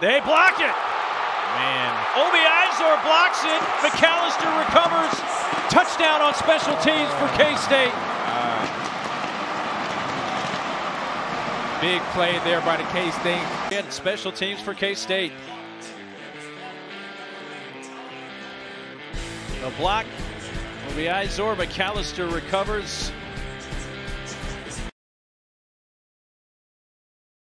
They block it. Man. Obiazor blocks it. McCalister recovers. Touchdown on special teams for K-State. Uh, big play there by the K-State. And special teams for K-State. The block. Obi Izor. McCalister recovers.